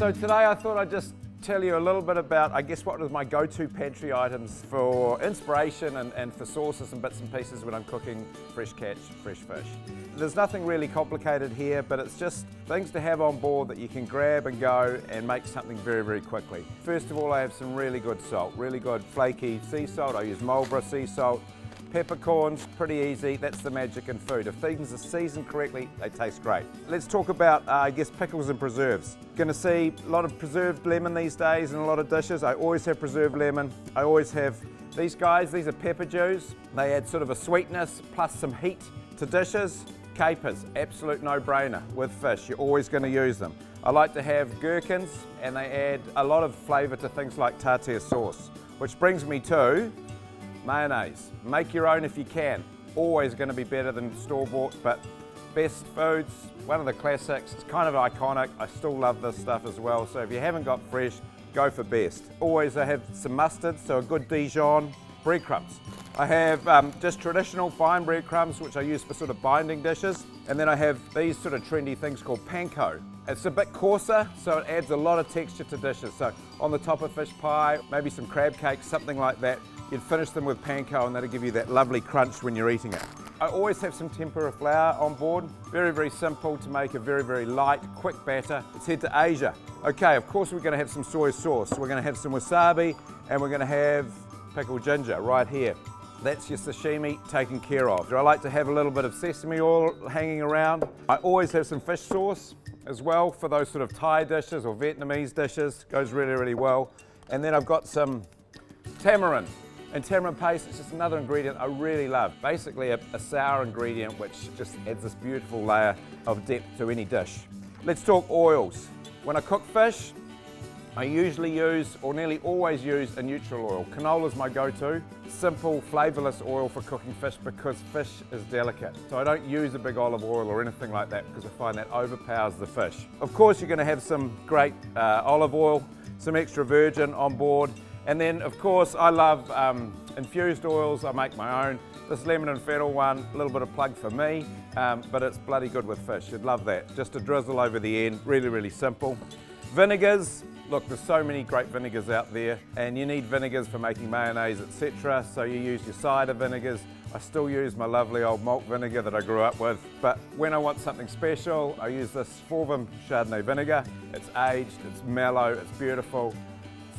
So today I thought I'd just tell you a little bit about, I guess, what are my go-to pantry items for inspiration and, and for sauces and bits and pieces when I'm cooking fresh catch, fresh fish. There's nothing really complicated here, but it's just things to have on board that you can grab and go and make something very, very quickly. First of all, I have some really good salt, really good flaky sea salt. I use Marlborough sea salt. Peppercorns, pretty easy, that's the magic in food. If things are seasoned correctly, they taste great. Let's talk about, uh, I guess, pickles and preserves. Gonna see a lot of preserved lemon these days in a lot of dishes. I always have preserved lemon. I always have these guys, these are Peppadews. They add sort of a sweetness plus some heat to dishes. Capers, absolute no-brainer with fish. You're always gonna use them. I like to have gherkins and they add a lot of flavour to things like tartare sauce. Which brings me to Mayonnaise. Make your own if you can. Always going to be better than store-bought, but Best Foods, one of the classics. It's kind of iconic. I still love this stuff as well. So if you haven't got fresh, go for Best. Always I have some mustard, so a good Dijon. Breadcrumbs. I have um, just traditional fine breadcrumbs, which I use for sort of binding dishes. And then I have these sort of trendy things called panko. It's a bit coarser, so it adds a lot of texture to dishes. So on the top of fish pie, maybe some crab cakes, something like that. You'd finish them with panko and that'll give you that lovely crunch when you're eating it. I always have some tempura flour on board. Very, very simple to make a very, very light, quick batter. Let's head to Asia. Okay, of course we're gonna have some soy sauce. We're gonna have some wasabi and we're gonna have pickled ginger right here. That's your sashimi taken care of. I like to have a little bit of sesame oil hanging around. I always have some fish sauce as well for those sort of Thai dishes or Vietnamese dishes. Goes really, really well. And then I've got some tamarind. And tamarind paste is just another ingredient I really love. Basically a, a, sour ingredient which just adds this beautiful layer of depth to any dish. Let's talk oils. When I cook fish, I usually use, or nearly always use, a neutral oil. Canola is my go-to. Simple, flavourless oil for cooking fish because fish is delicate. So I don't use a big olive oil or anything like that because I find that overpowers the fish. Of course, you're going to have some great uh, olive oil, some extra virgin on board, and then, of course, I love um, infused oils. I make my own. This lemon and fennel one, a little bit of plug for me, um, but it's bloody good with fish. You'd love that. Just a drizzle over the end, really, really simple. Vinegars, look, there's so many great vinegars out there, and you need vinegars for making mayonnaise, etc. So you use your cider vinegars. I still use my lovely old malt vinegar that I grew up with, but when I want something special, I use this Forvm Chardonnay vinegar. It's aged, it's mellow, it's beautiful.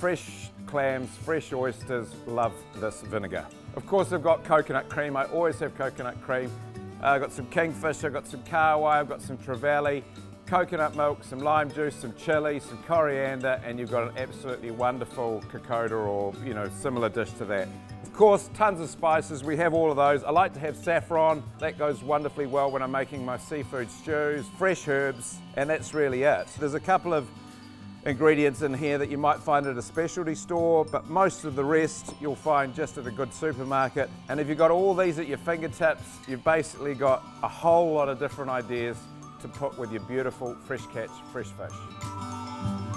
Fresh clams, fresh oysters, love this vinegar. Of course I've got coconut cream, I always have coconut cream. Uh, I've got some kingfish, I've got some kahawai, I've got some trevally, coconut milk, some lime juice, some chili, some coriander, and you've got an absolutely wonderful kokoda or, you know, similar dish to that. Of course, tons of spices, we have all of those. I like to have saffron, that goes wonderfully well when I'm making my seafood stews, fresh herbs, and that's really it. There's a couple of ingredients in here that you might find at a specialty store, but most of the rest you'll find just at a good supermarket. And if you've got all these at your fingertips, you've basically got a whole lot of different ideas to put with your beautiful fresh catch, fresh fish.